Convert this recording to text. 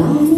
verdad